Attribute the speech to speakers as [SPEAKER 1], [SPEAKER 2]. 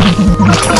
[SPEAKER 1] Ha ha ha!